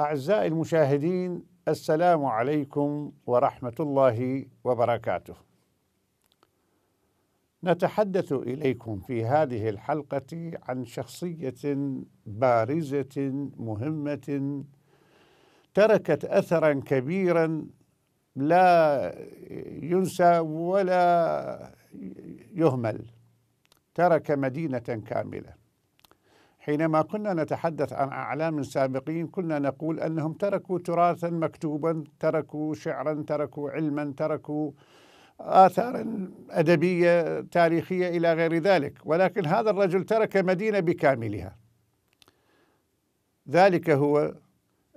أعزائي المشاهدين السلام عليكم ورحمة الله وبركاته. نتحدث إليكم في هذه الحلقة عن شخصية بارزة مهمة تركت أثرا كبيرا لا ينسى ولا يهمل. ترك مدينة كاملة. حينما كنا نتحدث عن أعلام سابقين كنا نقول أنهم تركوا تراثا مكتوبا تركوا شعرا تركوا علما تركوا آثارا أدبية تاريخية إلى غير ذلك. ولكن هذا الرجل ترك مدينة بكاملها. ذلك هو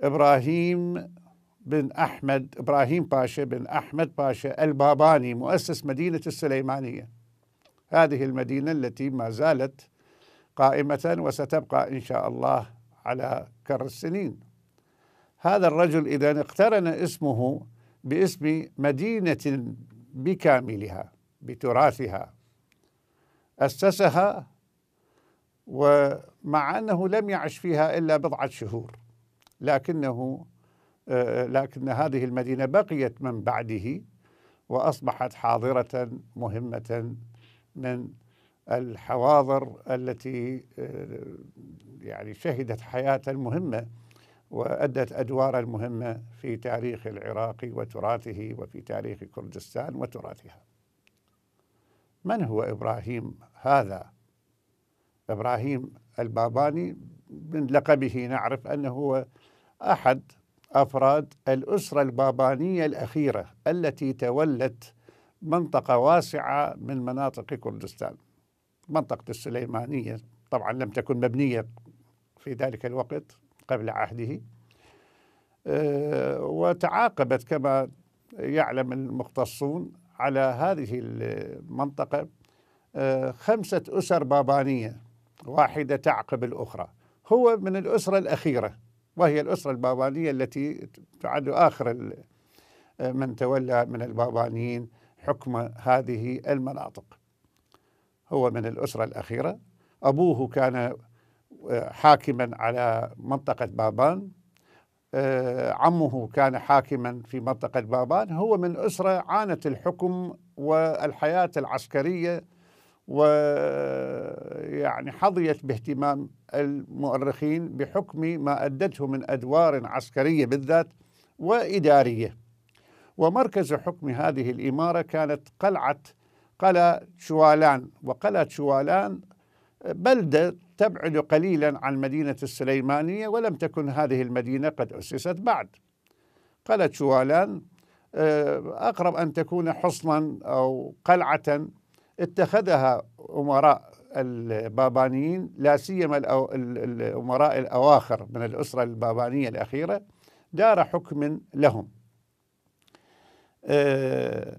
إبراهيم بن أحمد إبراهيم باشا بن أحمد باشا الباباني مؤسس مدينة السليمانية. هذه المدينة التي ما زالت قائمة وستبقى إن شاء الله على كر السنين. هذا الرجل إذا اقترن اسمه باسم مدينة بكاملها بتراثها. أسسها ومع أنه لم يعش فيها إلا بضعة شهور. لكنه لكن هذه المدينة بقيت من بعده وأصبحت حاضرة مهمة من الحواضر التي آه، يعني شهدت حياة مهمة وأدت أدوارا مهمة في تاريخ العراق وتراثه وفي تاريخ كردستان وتراثها. من هو إبراهيم هذا؟ إبراهيم الباباني من لقبه نعرف أنه هو أحد أفراد الأسرة البابانية الأخيرة التي تولت منطقة واسعة من مناطق كردستان. منطقة السليمانية طبعا لم تكن مبنية في ذلك الوقت قبل عهده. آه، وتعاقبت كما يعلم المختصون على هذه المنطقة آه، خمسة أسر بابانية واحدة تعقب الأخرى. هو من الأسرة الأخيرة وهي الأسرة البابانية التي تعد آخر من تولى من البابانيين حكم هذه المناطق. هو من الأسرة الأخيرة. أبوه كان آه، حاكما على منطقة بابان. آه، عمه كان حاكما في منطقة بابان. هو من أسرة عانت الحكم والحياة العسكرية ويعني حظيت باهتمام المؤرخين بحكم ما أدته من أدوار عسكرية بالذات وإدارية. ومركز حكم هذه الإمارة كانت قلعة قلعة شوالان وقلعة شوالان بلدة تبعد قليلا عن مدينة السليمانية ولم تكن هذه المدينة قد أسست بعد. قلعة شوالان آه، أقرب أن تكون حصنا أو قلعة اتخذها أمراء البابانيين لا سيما الأمراء الأواخر من الأسرة البابانية الأخيرة دار حكم لهم. آه،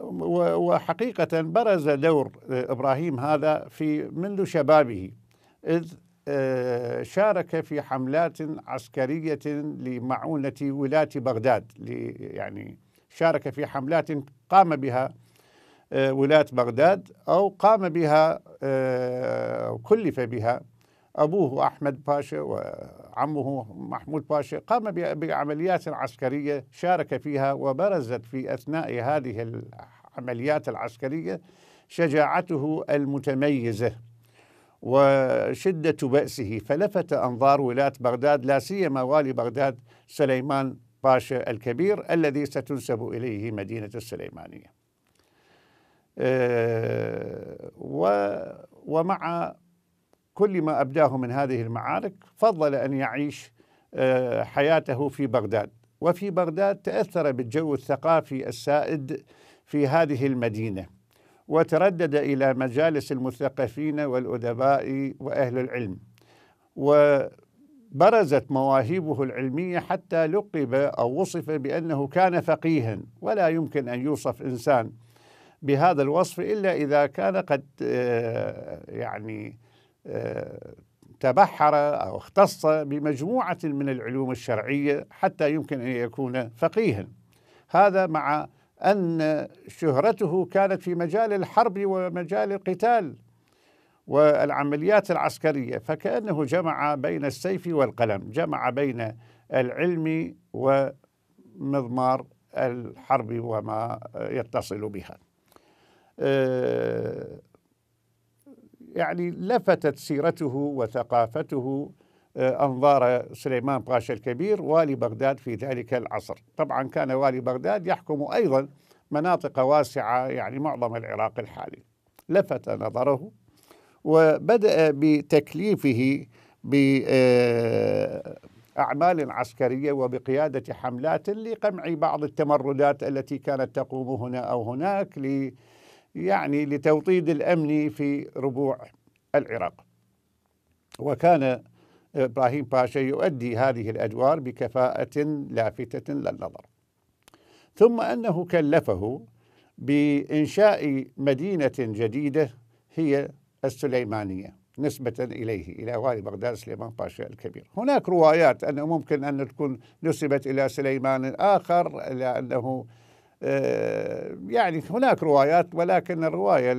وحقيقة برز دور إبراهيم هذا في منذ شبابه إذ آه، شارك في حملات عسكرية لمعونة ولاة بغداد يعني شارك في حملات قام بها آه، ولاة بغداد أو قام بها آه، كلف بها. أبوه أحمد باشا وعمه محمود باشا قام بعمليات عسكرية شارك فيها وبرزت في أثناء هذه العمليات العسكرية شجاعته المتميزة وشدة بأسه. فلفت أنظار ولاة بغداد لا سيما والي بغداد سليمان باشا الكبير الذي ستنسب إليه مدينة السليمانية. آه، ومع كل ما أبداه من هذه المعارك فضل أن يعيش آه، حياته في بغداد. وفي بغداد تأثر بالجو الثقافي السائد في هذه المدينة وتردد إلى مجالس المثقفين والأدباء وأهل العلم. وبرزت مواهبه العلمية حتى لقب أو وصف بأنه كان فقيها ولا يمكن أن يوصف إنسان بهذا الوصف إلا إذا كان قد آه، يعني تبحر أو اختص بمجموعة من العلوم الشرعية حتى يمكن أن يكون فقيها. هذا مع أن شهرته كانت في مجال الحرب ومجال القتال والعمليات العسكرية فكأنه جمع بين السيف والقلم جمع بين العلمي ومضمار الحرب وما يتصل بها. آه، يعني لفتت سيرته وثقافته آه، أنظار سليمان باشا الكبير والي بغداد في ذلك العصر. طبعا كان والي بغداد يحكم أيضا مناطق واسعة يعني معظم العراق الحالي. لفت نظره وبدأ بتكليفه بأعمال عسكرية وبقيادة حملات لقمع بعض التمردات التي كانت تقوم هنا أو هناك يعني لتوطيد الأمن في ربوع العراق. وكان إبراهيم باشا يؤدي هذه الأدوار بكفاءة لافتة للنظر. ثم أنه كلفه بإنشاء مدينة جديدة هي السليمانية نسبة إليه إلى والي بغداد سليمان باشا الكبير. هناك روايات أنه ممكن أن تكون نسبت إلى سليمان آخر لأنه يعني هناك روايات ولكن الرواية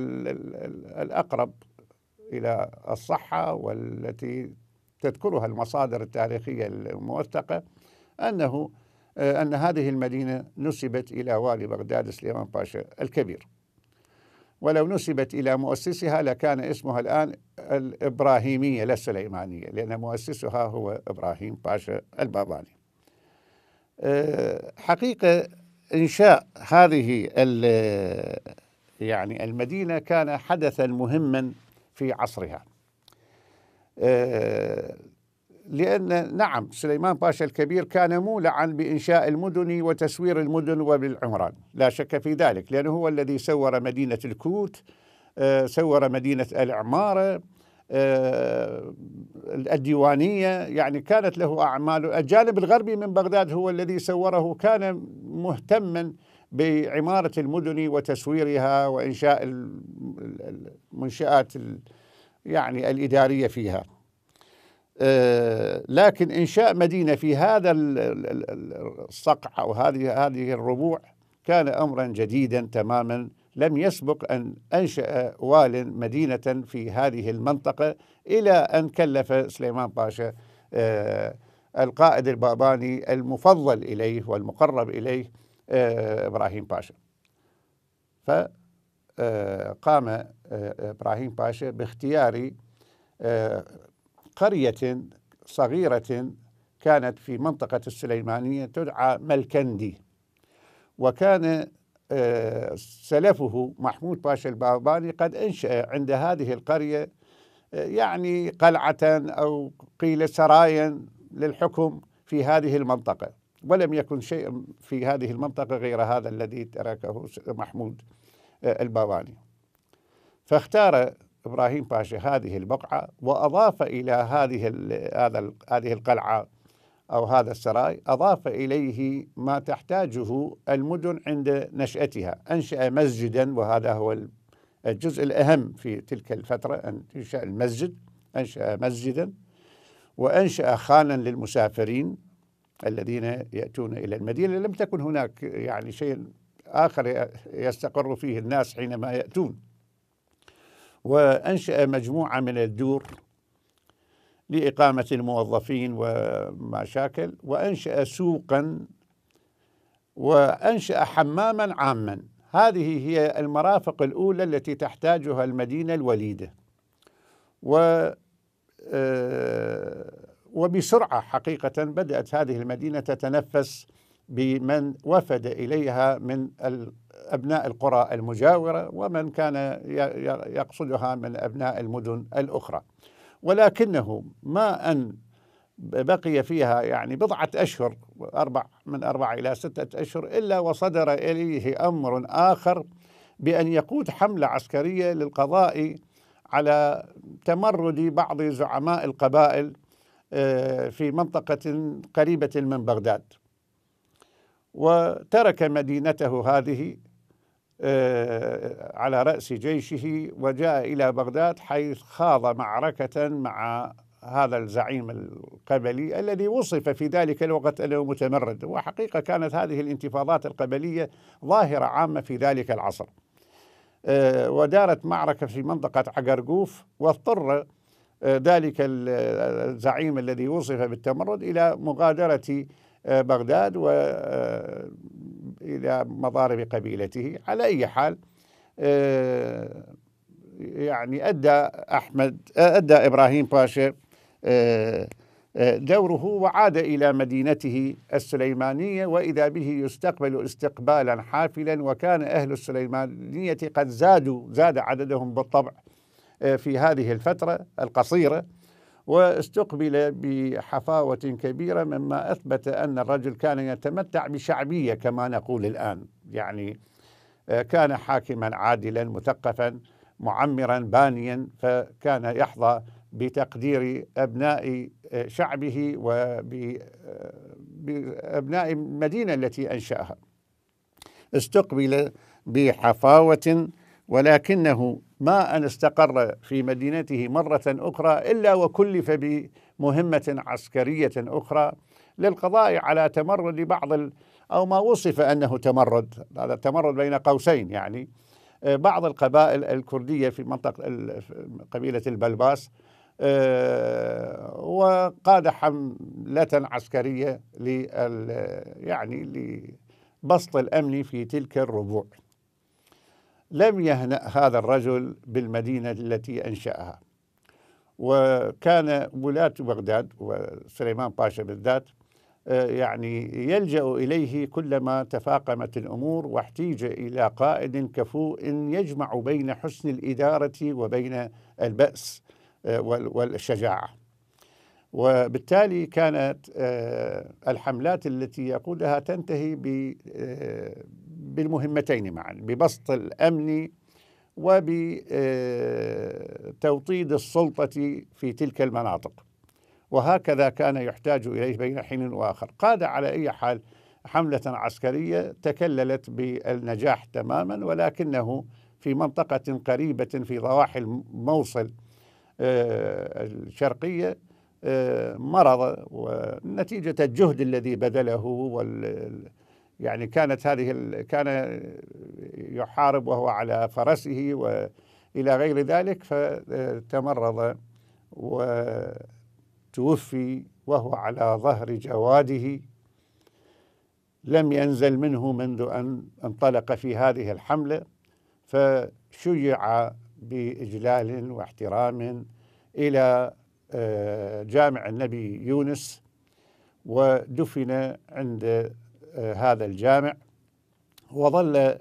الأقرب إلى الصحة والتي تذكرها المصادر التاريخية الموثقة أنه آه، أن هذه المدينة نسبت إلى والي بغداد سليمان باشا الكبير. ولو نسبت إلى مؤسسها لكان اسمها الآن الإبراهيمية لا السليمانية لأن مؤسسها هو إبراهيم باشا الباباني آه، إنشاء هذه يعني المدينة كان حدثا مهما في عصرها. آه، لأن نعم سليمان باشا الكبير كان مولعا بإنشاء المدن وتسوير المدن وبالعمران. لا شك في ذلك لأنه هو الذي سور مدينة الكوت آه، سور مدينة العمارة الديوانية يعني كانت له أعمال. الجانب الغربي من بغداد هو الذي سوره كان مهتما بعمارة المدن وتسويرها وإنشاء المنشآت يعني الإدارية فيها. آه، لكن إنشاء مدينة في هذا الصقع أو هذه هذه الربوع كان أمرا جديدا تماما. لم يسبق أن أنشأ وال مدينة في هذه المنطقة إلى أن كلف سليمان باشا آه، القائد الباباني المفضل إليه والمقرب إليه آه، إبراهيم باشا. فقام آه، إبراهيم باشا باختيار قرية صغيرة كانت في منطقة السليمانية تدعى ملكندي. وكان سلفه محمود باشا الباباني قد انشأ عند هذه القرية يعني قلعة أو قيل سرايا للحكم في هذه المنطقة ولم يكن شيء في هذه المنطقة غير هذا الذي تركه محمود الباباني. فاختار إبراهيم باشا هذه البقعة وأضاف إلى هذه هذا هذه القلعة أو هذا السراي أضاف إليه ما تحتاجه المدن عند نشأتها. أنشأ مسجدا وهذا هو الجزء الأهم في تلك الفترة أن ينشأ المسجد. أنشأ مسجدا وأنشأ خانا للمسافرين الذين يأتون إلى المدينة. لم تكن هناك يعني شيء آخر يستقر فيه الناس حينما يأتون. وأنشأ مجموعة من الدور لإقامة الموظفين ومشاكل وأنشأ سوقا وأنشأ حماما عاما. هذه هي المرافق الأولى التي تحتاجها المدينة الوليدة. و آه، وبسرعة حقيقة بدأت هذه المدينة تتنفس بمن وفد إليها من أبناء القرى المجاورة ومن كان يقصدها من أبناء المدن الأخرى. ولكنه ما أن بقي فيها يعني بضعة أشهر أربع من أربع إلى ستة أشهر إلا وصدر إليه أمر آخر بأن يقود حملة عسكرية للقضاء على تمرد بعض زعماء القبائل آه، في منطقة قريبة من بغداد. وترك مدينته هذه على رأس جيشه وجاء إلى بغداد حيث خاض معركة مع هذا الزعيم القبلي الذي وصف في ذلك الوقت أنه متمرد. وحقيقة كانت هذه الانتفاضات القبلية ظاهرة عامة في ذلك العصر. آه، ودارت معركة في منطقة عقرقوف واضطر ذلك الزعيم الذي وصف بالتمرد إلى مغادرة بغداد وإلى مضارب قبيلته. على أي حال يعني أدى أحمد أدى إبراهيم باشا دوره وعاد إلى مدينته السليمانية وإذا به يستقبل استقبالا حافلا. وكان أهل السليمانية قد زادوا زاد عددهم بالطبع آه، في هذه الفترة القصيرة. واستقبل بحفاوة كبيرة مما أثبت أن الرجل كان يتمتع بشعبية كما نقول الآن. يعني آه، كان حاكما عادلا مثقفا معمرا بانيا فكان يحظى بتقدير أبناء شعبه وبأبناء المدينة التي أنشأها. استقبل بحفاوة ولكنه ما أن استقر في مدينته مرة أخرى إلا وكلف بمهمة عسكرية أخرى للقضاء على تمرد بعض أو ما وصف أنه تمرد. هذا تمرد بين قوسين يعني. بعض القبائل الكردية في منطقة قبيلة البلباس آه، وقاد حملة عسكرية يعني لبسط الأمن في تلك الربوع. لم يهنأ هذا الرجل بالمدينة التي أنشأها. وكان ولاة بغداد وسليمان باشا بالذات آه، يعني يلجأ إليه كلما تفاقمت الأمور واحتيج إلى قائد كفوء يجمع بين حسن الإدارة وبين البأس آه، والشجاعة. وبالتالي كانت آه، الحملات التي يقودها تنتهي بالمهمتين معا ببسط الأمن وبتوطيد السلطة في تلك المناطق. وهكذا كان يحتاج إليه بين حين وآخر. قاد على أي حال حملة عسكرية تكللت بالنجاح تماما ولكنه في منطقة قريبة في ضواحي الموصل آه، الشرقية آه، مرض ونتيجة الجهد الذي بذله وال يعني كانت هذه كان يحارب وهو على فرسه والى غير ذلك فتمرض و توفي وهو على ظهر جواده. لم ينزل منه منذ أن انطلق في هذه الحملة فشيع بإجلال واحترام إلى آه، جامع النبي يونس ودفن عند هذا الجامع وظل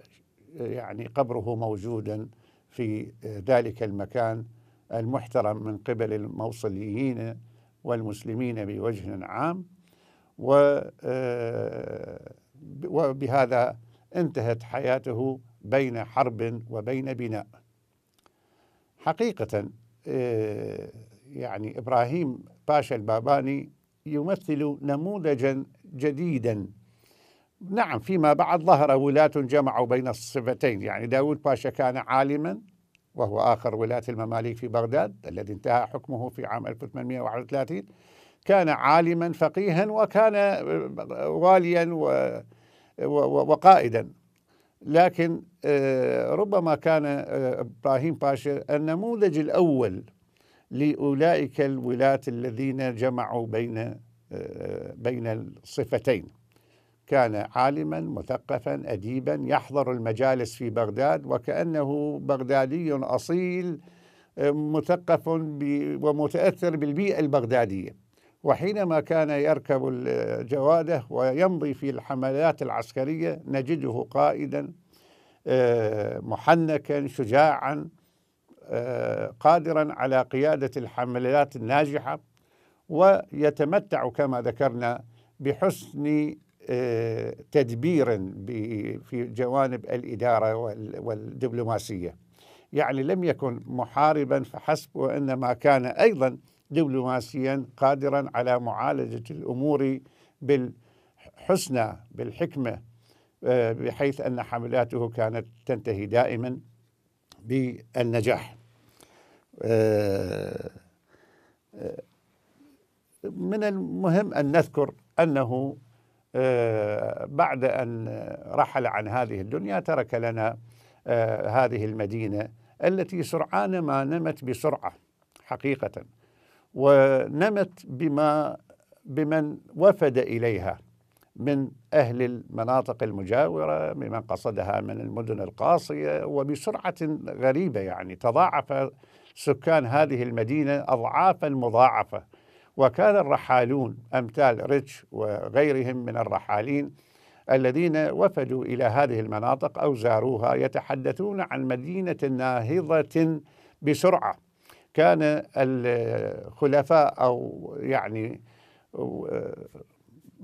يعني قبره موجودا في ذلك المكان المحترم من قبل الموصليين والمسلمين بوجه عام. آه، وبهذا انتهت حياته بين حرب وبين بناء. حقيقة آه، يعني إبراهيم باشا الباباني يمثل نموذجا جديدا نعم فيما بعد ظهر ولاة جمعوا بين الصفتين. يعني داود باشا كان عالما وهو آخر ولاة المماليك في بغداد الذي انتهى حكمه في عام 1831 كان عالما فقيها وكان واليا وقائدا. لكن آه، ربما كان آه، إبراهيم باشا النموذج الأول لأولئك الولاة الذين جمعوا بين آه، بين الصفتين. كان عالما مثقفا أديبا يحضر المجالس في بغداد وكأنه بغدادي أصيل مثقف ومتأثر بالبيئة البغدادية. وحينما كان يركب الجوادة ويمضي في الحملات العسكرية نجده قائدا آه، محنكا شجاعا آه، قادرا على قيادة الحملات الناجحة. ويتمتع كما ذكرنا بحسن تدبيرا في جوانب الإدارة والدبلوماسية. يعني لم يكن محاربا فحسب وإنما كان أيضا دبلوماسيا قادرا على معالجة الأمور بالحسنى بالحكمة آه، بحيث أن حملاته كانت تنتهي دائما بالنجاح. آه، آه، من المهم أن نذكر أنه آه، بعد أن رحل عن هذه الدنيا ترك لنا آه، هذه المدينة التي سرعان ما نمت بسرعة حقيقة. ونمت بما بمن وفد إليها من أهل المناطق المجاورة ممن قصدها من المدن القاصية وبسرعة غريبة يعني تضاعف سكان هذه المدينة أضعافا مضاعفة. وكان الرحالون أمثال ريتش وغيرهم من الرحالين الذين وفدوا إلى هذه المناطق أو زاروها يتحدثون عن مدينة ناهضة بسرعة. كان الخلفاء أو يعني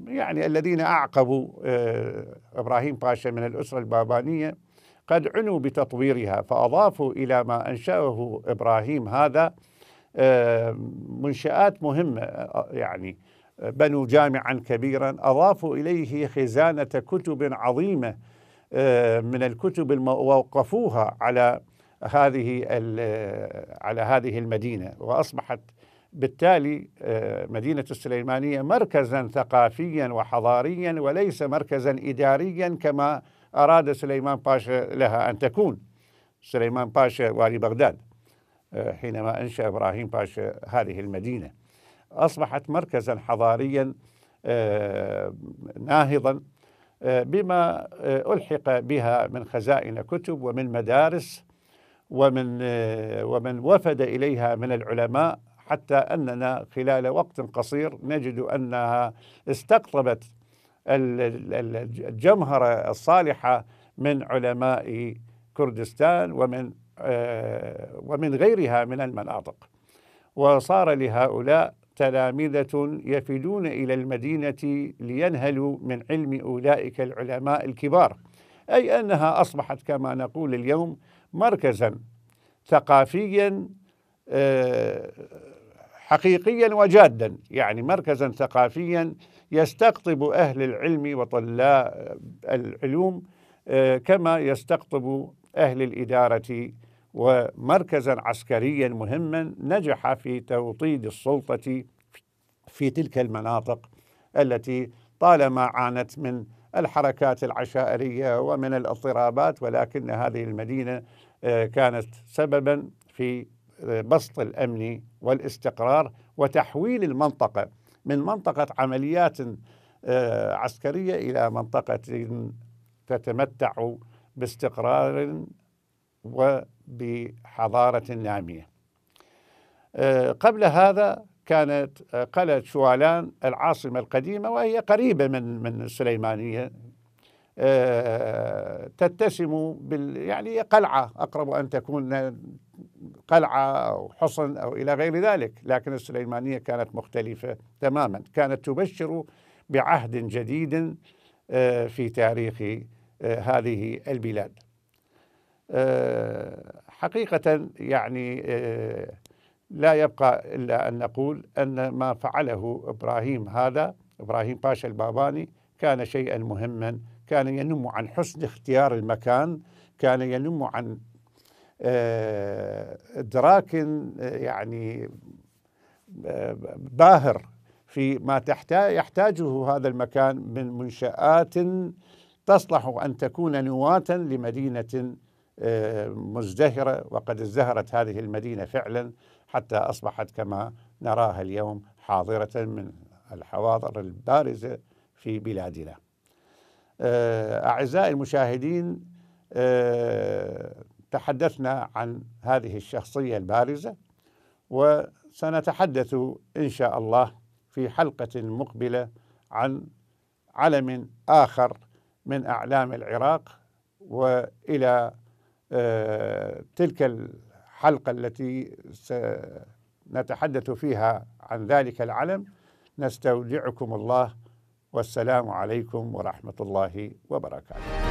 يعني الذين أعقبوا آه، إبراهيم باشا من الأسرة البابانية قد عنوا بتطويرها فأضافوا إلى ما أنشأه إبراهيم هذا منشآت مهمة آه، يعني بنوا جامعا كبيرا. أضافوا إليه خزانة كتب عظيمة من الكتب ووقفوها على هذه على هذه المدينة. وأصبحت بالتالي آه، مدينة السليمانية مركزا ثقافيا وحضاريا وليس مركزا إداريا كما أراد سليمان باشا لها أن تكون. سليمان باشا والي بغداد. آه، حينما أنشأ إبراهيم باشا هذه المدينة. أصبحت مركزا حضاريا آه، ناهضا بما ألحق بها من خزائن كتب ومن مدارس ومن ومن وفد إليها من العلماء حتى أننا خلال وقت قصير نجد أنها استقطبت الجمهرة الصالحة من علماء كردستان ومن آه، ومن غيرها من المناطق. وصار لهؤلاء تلامذة يفدون إلى المدينة لينهلوا من علم أولئك العلماء الكبار. أي أنها أصبحت كما نقول اليوم مركزا ثقافيا آه، حقيقيا وجادا. يعني مركزا ثقافيا يستقطب أهل العلم وطلاب العلوم آه، كما يستقطب أهل الإدارة ومركزا عسكريا مهما نجح في توطيد السلطة في تلك المناطق التي طالما عانت من الحركات العشائرية ومن الاضطرابات ولكن هذه المدينة آه، كانت سببا في بسط الأمن والاستقرار وتحويل المنطقة من منطقة عمليات آه، عسكرية إلى منطقة تتمتع باستقرار وبحضارة نامية. آه، قبل هذا كانت قلعة شوالان العاصمة القديمة وهي قريبة من من السليمانية آه، تتسم بال يعني قلعة أقرب أن تكون قلعة أو حصن أو إلى غير ذلك لكن السليمانية كانت مختلفة تماما كانت تبشر بعهد جديد آه، في تاريخ آه، هذه البلاد. آه، حقيقة يعني لا يبقى إلا أن نقول أن ما فعله إبراهيم هذا إبراهيم باشا الباباني كان شيئا مهما. كان ينم عن حسن اختيار المكان كان ينم عن إدراك آه، يعني آه، باهر في ما يحتاجه هذا المكان من منشآت تصلح أن تكون نواة لمدينة آه، مزدهرة وقد ازدهرت هذه المدينة فعلا حتى أصبحت كما نراها اليوم حاضرة من الحواضر البارزة في بلادنا. أعزائي المشاهدين تحدثنا عن هذه الشخصية البارزة وسنتحدث إن شاء الله في حلقة مقبلة عن علم آخر من أعلام العراق وإلى آه، تلك الحلقة التي سنتحدث فيها عن ذلك العلم. نستودعكم الله والسلام عليكم ورحمة الله وبركاته.